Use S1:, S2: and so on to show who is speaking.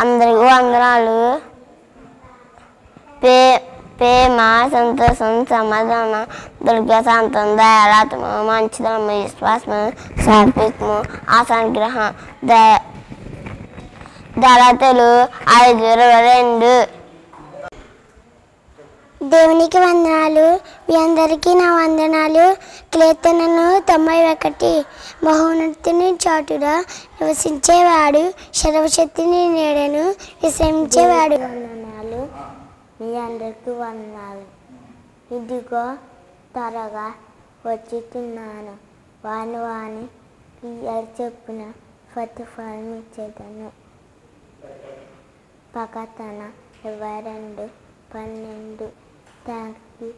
S1: వందనాలు. పే ప్రేమ సంతోషం సమాధానం దుర్గ శాంతం దయాత్మ మంచిదనం విశ్వాసము సమర్పితము ఆసంగ్రహం దయ దళతలు ఐదు ఇరవై రెండు.
S2: దేవునికి వందనాలు. మీ అందరికీ నా వందనాలు. కీర్తనను తొంభై ఒకటి మహోన్నతిని చాటుగా నివసించేవాడు సర్వశక్తిని నీడను విశ్రమించేవాడు. వందనాలు మీ అందరికీ వందనాలు. ఇదిగో త్వరగా వచ్చుతున్నాను. వాని వాని క్రియలు చెప్పిన ప్రతిఫలం ఇచ్చేదను. ప్రకటన ఇరవై రెండు పన్నెండు. Thank you